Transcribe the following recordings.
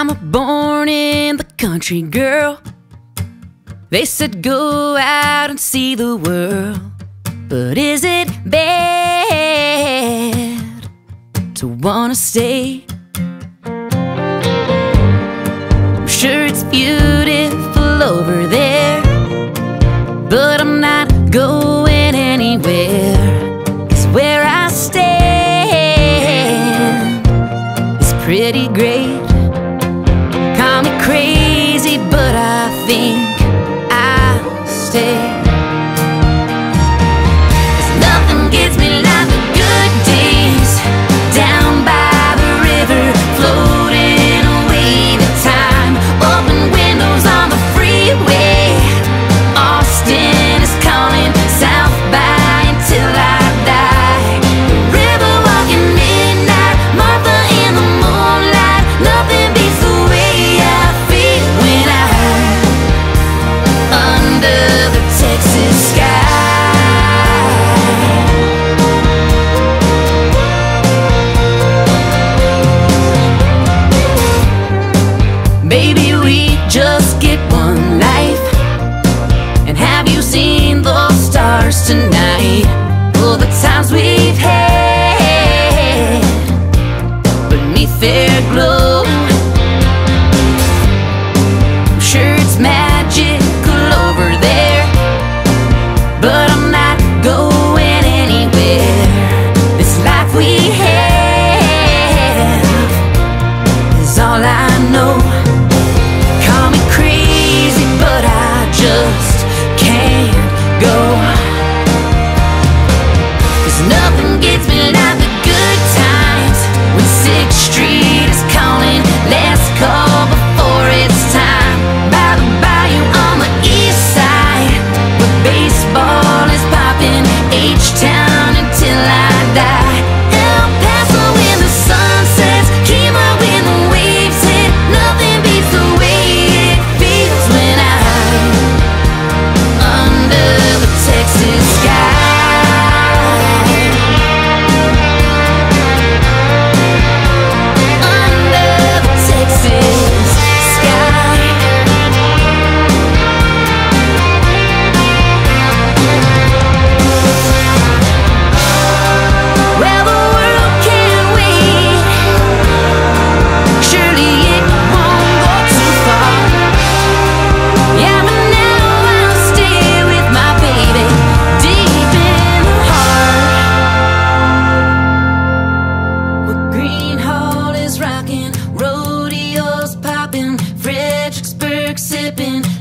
I'm a born in the country girl. They said go out and see the world. But is it bad to wanna stay? I'm sure it's beautiful over there, but I'm not going anywhere. Cause where I stand is pretty great. stay.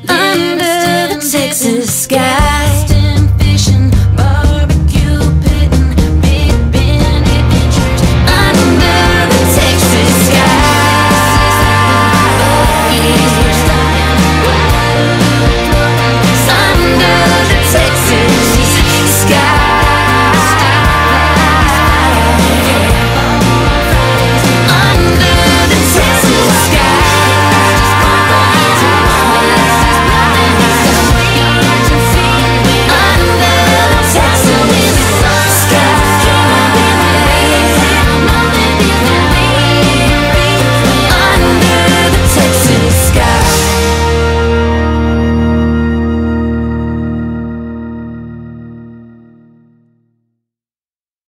under the Texas sky.